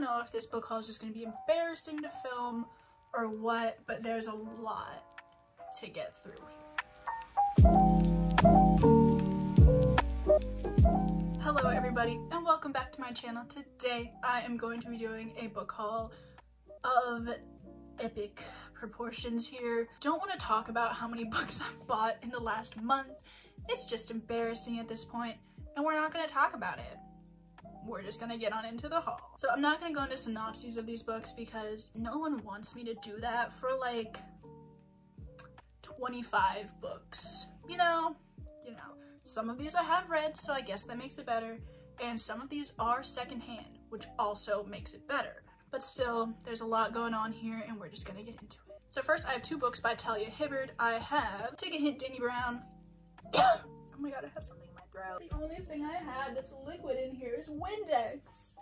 don't know if this book haul is just going to be embarrassing to film or what, but there's a lot to get through Hello everybody and welcome back to my channel. Today I am going to be doing a book haul of epic proportions here. Don't want to talk about how many books I've bought in the last month. It's just embarrassing at this point and we're not going to talk about it we're just gonna get on into the haul. So I'm not gonna go into synopses of these books because no one wants me to do that for like 25 books. You know, you know, some of these I have read, so I guess that makes it better. And some of these are secondhand, which also makes it better. But still, there's a lot going on here and we're just gonna get into it. So first I have two books by Talia Hibbert. I have Take a Hint, Dani Brown. oh my god, I have something The only thing I have that's liquid in here is Windex.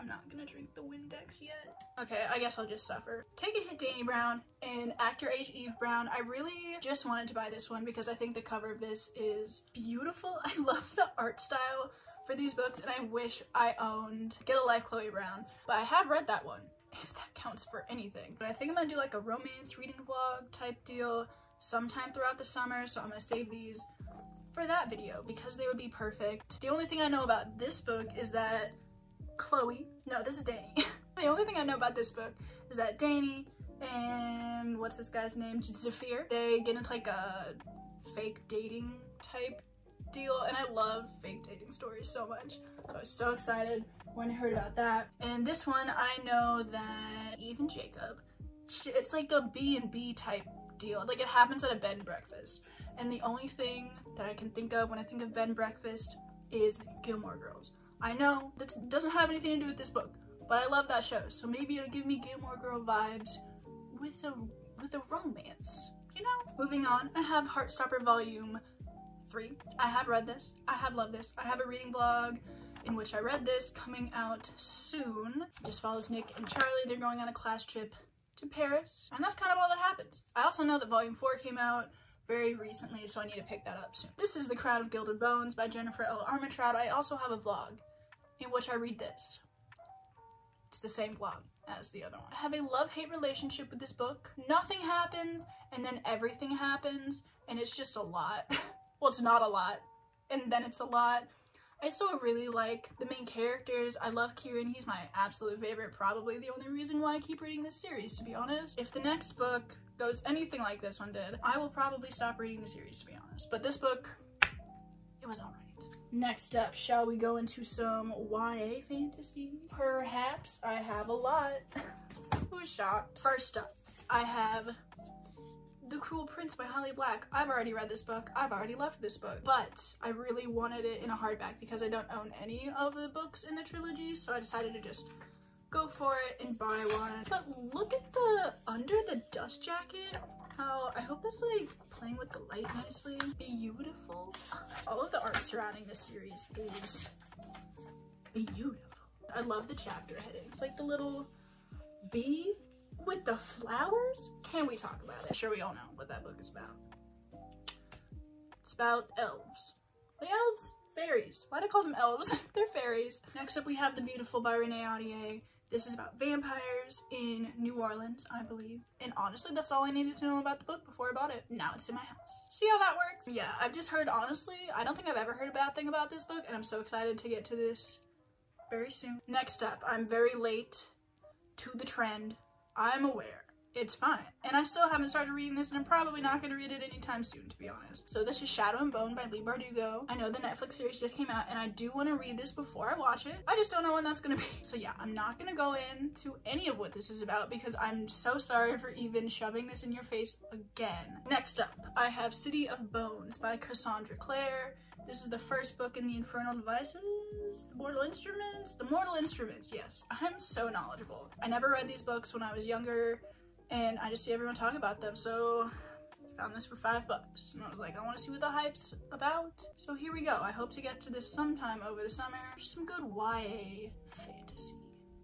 I'm not gonna drink the Windex yet. Okay, I guess I'll just suffer. Take a Hint Dani Brown and Act Your Age Eve Brown. I really just wanted to buy this one because I think the cover of this is beautiful. I love the art style for these books and I wish I owned Get a Life Chloe Brown, but I have read that one if that counts for anything. But I think I'm gonna do like a romance reading vlog type deal sometime throughout the summer, so I'm gonna save these for that video because they would be perfect. The only thing I know about this book is that Chloe, no, this is Dani. the only thing I know about this book is that Dani and what's this guy's name? Zafir, they get into like a fake dating type deal and I love fake dating stories so much. So I was so excited when I heard about that. And this one, I know that Eve and Jacob, it's like a B&B type deal. Like it happens at a bed and breakfast. And the only thing that I can think of when I think of bed and breakfast is Gilmore Girls. I know that doesn't have anything to do with this book, but I love that show. So maybe it'll give me Gilmore Girl vibes with a with a romance. You know? Moving on, I have Heartstopper Volume 3. I have read this. I have loved this. I have a reading vlog in which I read this coming out soon. It just follows Nick and Charlie. They're going on a class trip to Paris. And that's kind of all that happens. I also know that volume 4 came out very recently, so I need to pick that up soon. This is The Crown of Gilded Bones by Jennifer L. Armentrout. I also have a vlog in which I read this. It's the same vlog as the other one. I have a love-hate relationship with this book. Nothing happens, and then everything happens, and it's just a lot. well, it's not a lot, and then it's a lot, I still really like the main characters. I love Kieran. He's my absolute favorite. Probably the only reason why I keep reading this series, to be honest. If the next book goes anything like this one did, I will probably stop reading the series, to be honest. But this book, it was alright. Next up, shall we go into some YA fantasy? Perhaps I have a lot. Who's shocked? First up, I have the Cruel Prince by Holly Black. I've already read this book. I've already loved this book. But I really wanted it in a hardback because I don't own any of the books in the trilogy. So I decided to just go for it and buy one. But look at the under the dust jacket. How I hope that's like playing with the light nicely. Beautiful. All of the art surrounding this series is beautiful. I love the chapter headings. Like the little bee with the flowers? Can we talk about it? Sure, we all know what that book is about. It's about elves. The elves? Fairies. Why do I call them elves? They're fairies. Next up, we have The Beautiful by Renee Ahdieh. This is about vampires in New Orleans, I believe. And honestly, that's all I needed to know about the book before I bought it. Now it's in my house. See how that works? Yeah, I've just heard, honestly, I don't think I've ever heard a bad thing about this book, and I'm so excited to get to this very soon. Next up, I'm very late to the trend I'm aware. It's fine. And I still haven't started reading this and I'm probably not going to read it anytime soon, to be honest. So this is Shadow and Bone by Leigh Bardugo. I know the Netflix series just came out and I do want to read this before I watch it. I just don't know when that's going to be. So yeah, I'm not going to go into any of what this is about because I'm so sorry for even shoving this in your face again. Next up, I have City of Bones by Cassandra Clare. This is the first book in the Infernal Devices, the Mortal Instruments, the Mortal Instruments, yes. I'm so knowledgeable. I never read these books when I was younger and I just see everyone talk about them, so I found this for five bucks. And I was like, I want to see what the hype's about. So here we go. I hope to get to this sometime over the summer. Some good YA fantasy.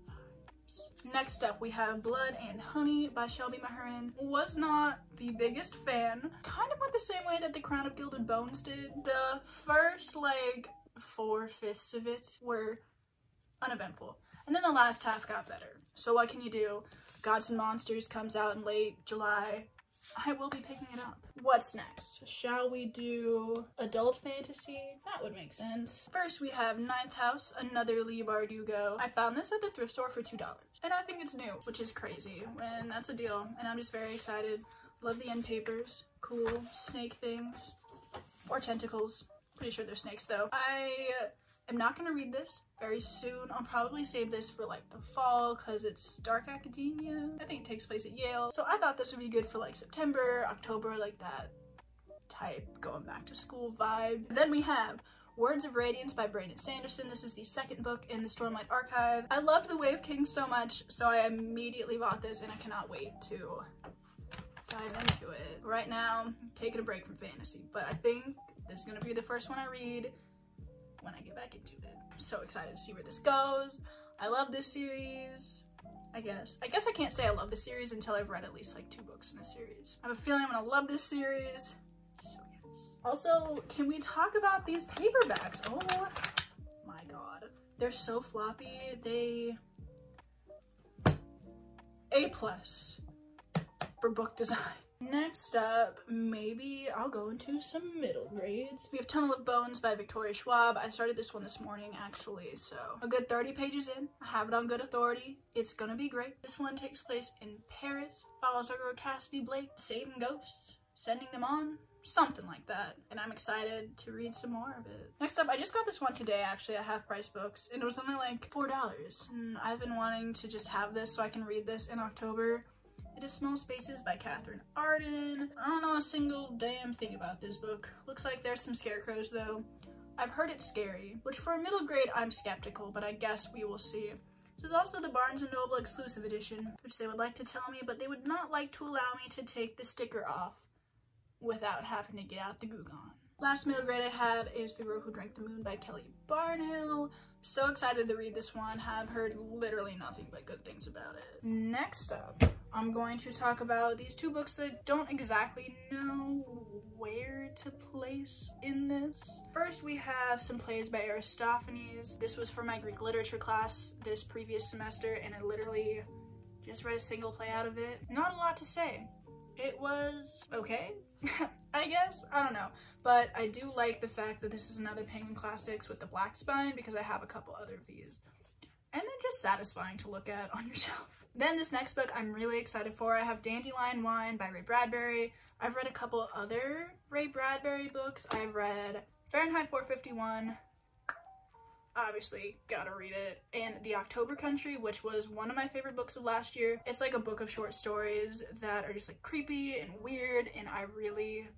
Vibes. Next up, we have Blood and Honey by Shelby Mahurin. Was not the biggest fan. Kind of went the same way that The Crown of Gilded Bones did. The first, like, four-fifths of it were uneventful. And then the last half got better. So what can you do? Gods and Monsters comes out in late July. I will be picking it up. What's next? Shall we do adult fantasy? That would make sense. First, we have Ninth House, another Leigh Bardugo. I found this at the thrift store for $2, and I think it's new, which is crazy, and that's a deal, and I'm just very excited. Love the end papers. Cool. Snake things. Or tentacles. Pretty sure they're snakes, though. I am not to read this very soon. I'll probably save this for like the fall because it's dark academia. I think it takes place at Yale. So I thought this would be good for like September, October, like that type going back to school vibe. Then we have Words of Radiance by Brandon Sanderson. This is the second book in the Stormlight Archive. I loved The Way of Kings so much, so I immediately bought this and I cannot wait to dive into it. Right now, taking a break from fantasy, but I think this is gonna be the first one I read when I get back into it. I'm so excited to see where this goes. I love this series. I guess. I guess I can't say I love the series until I've read at least like two books in the series. I have a feeling I'm gonna love this series. So yes. Also, can we talk about these paperbacks? Oh my god. They're so floppy. They... A plus for book design. Next up, maybe I'll go into some middle grades. We have Tunnel of Bones by Victoria Schwab. I started this one this morning, actually, so a good 30 pages in. I have it on good authority. It's gonna be great. This one takes place in Paris, follows our girl Cassidy Blake, saving ghosts, sending them on, something like that. And I'm excited to read some more of it. Next up, I just got this one today, actually, at Half Price Books, and it was only like $4. And I've been wanting to just have this so I can read this in October. It is Small Spaces by Katherine Arden. I don't know a single damn thing about this book. Looks like there's some scarecrows though. I've heard it's scary, which for a middle grade I'm skeptical, but I guess we will see. This is also the Barnes & Noble exclusive edition, which they would like to tell me, but they would not like to allow me to take the sticker off without having to get out the Goo Gone. Last middle grade I have is The Girl Who Drank the Moon by Kelly Barnhill. So excited to read this one, have heard literally nothing but good things about it. Next up, I'm going to talk about these two books that I don't exactly know where to place in this. First, we have some plays by Aristophanes. This was for my Greek literature class this previous semester, and I literally just read a single play out of it. Not a lot to say. It was okay, I guess. I don't know. But I do like the fact that this is another Penguin Classics with the black spine because I have a couple other of these and they're just satisfying to look at on your shelf. Then this next book I'm really excited for. I have Dandelion Wine by Ray Bradbury. I've read a couple other Ray Bradbury books. I've read Fahrenheit 451, obviously gotta read it, and The October Country, which was one of my favorite books of last year. It's like a book of short stories that are just like creepy and weird, and I really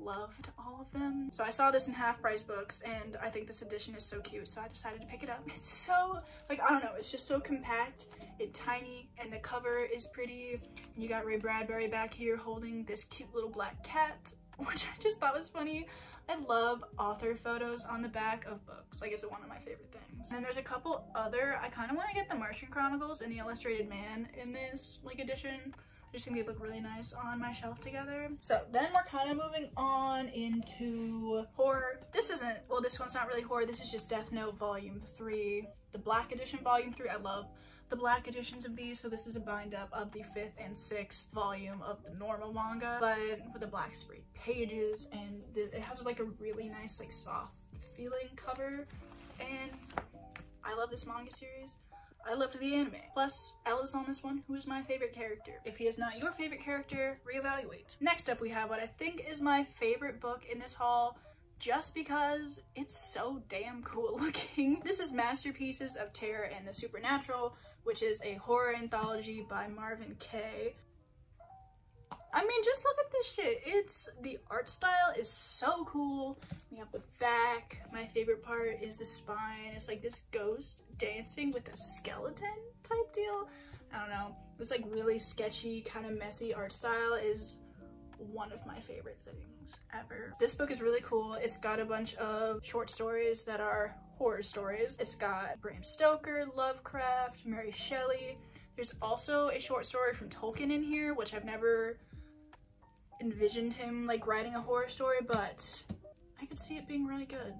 loved all of them. So I saw this in half price books and I think this edition is so cute so I decided to pick it up. It's so, like, I don't know, it's just so compact and tiny and the cover is pretty. And you got Ray Bradbury back here holding this cute little black cat, which I just thought was funny. I love author photos on the back of books. Like, it's one of my favorite things. And there's a couple other, I kind of want to get the Martian Chronicles and the Illustrated Man in this, like, edition I just think they look really nice on my shelf together. So then we're kind of moving on into horror. This isn't, well, this one's not really horror. This is just Death Note Volume 3, the Black Edition Volume 3. I love the black editions of these. So this is a bind up of the fifth and sixth volume of the normal manga, but with the black sprayed pages and it has like a really nice, like soft feeling cover. And I love this manga series. I loved the anime. Plus, L's on this one, who is my favorite character. If he is not your favorite character, reevaluate. Next up, we have what I think is my favorite book in this haul, just because it's so damn cool looking. This is Masterpieces of Terror and the Supernatural, which is a horror anthology by Marvin Kaye. I mean, just look at this shit. It's, the art style is so cool. We have the back. My favorite part is the spine. It's like this ghost dancing with a skeleton type deal. I don't know. This like really sketchy, kind of messy art style is one of my favorite things ever. This book is really cool. It's got a bunch of short stories that are horror stories. It's got Bram Stoker, Lovecraft, Mary Shelley. There's also a short story from Tolkien in here, which I've never envisioned him like writing a horror story, but I could see it being really good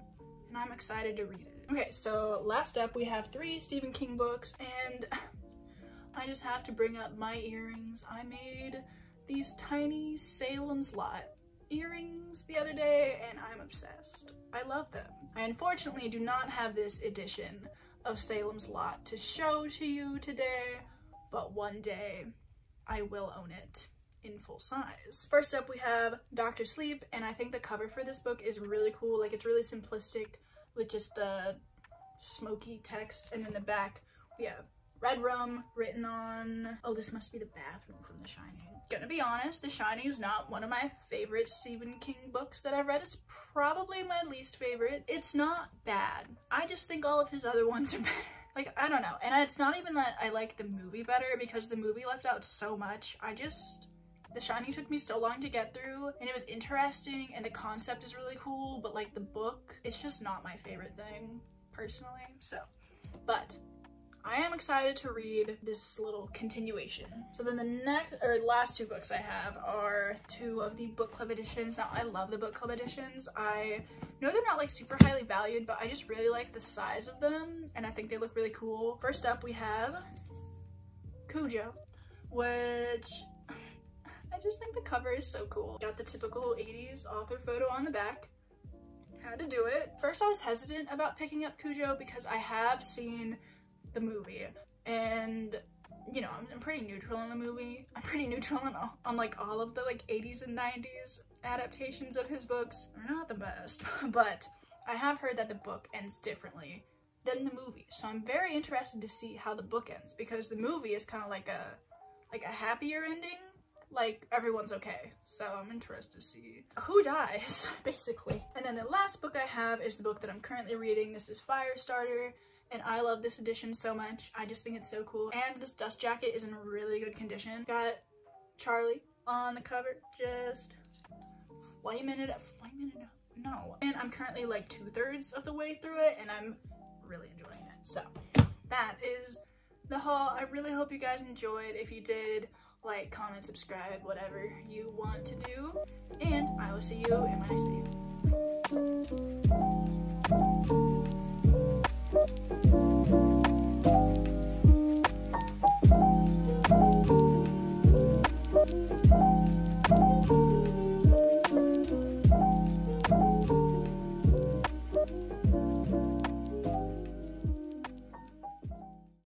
and I'm excited to read it. Okay, so last up we have three Stephen King books and I just have to bring up my earrings. I made these tiny Salem's Lot earrings the other day and I'm obsessed. I love them. I unfortunately do not have this edition of Salem's Lot to show to you today, but one day I will own it in full size. First up we have Dr. Sleep and I think the cover for this book is really cool. Like it's really simplistic with just the smoky text and in the back we have red rum written on. Oh this must be the bathroom from the shining. Gonna be honest the shining is not one of my favorite stephen king books that i've read. It's probably my least favorite. It's not bad. I just think all of his other ones are better. Like i don't know. And it's not even that i like the movie better because the movie left out so much. I just the Shining took me so long to get through and it was interesting and the concept is really cool, but like the book, it's just not my favorite thing personally. So, but I am excited to read this little continuation. So then the next or last two books I have are two of the book club editions. Now I love the book club editions. I know they're not like super highly valued, but I just really like the size of them and I think they look really cool. First up we have Cujo, which just think the cover is so cool. Got the typical 80s author photo on the back. Had to do it. First I was hesitant about picking up Cujo because I have seen the movie and you know I'm, I'm pretty neutral on the movie i'm pretty neutral on, on like all of the like 80s and 90s adaptations of his books They're not the best but i have heard that the book ends differently than the movie so i'm very interested to see how the book ends because the movie is kind of like a like a happier ending like everyone's okay so i'm interested to see who dies basically and then the last book i have is the book that i'm currently reading this is firestarter and I love this edition so much. I just think it's so cool. And this dust jacket is in really good condition. Got Charlie on the cover, just flaming it up, flaming it up. No. And I'm currently like two thirds of the way through it and I'm really enjoying it. So that is the haul. I really hope you guys enjoyed. If you did, like, comment, subscribe, whatever you want to do. And I will see you in my next video.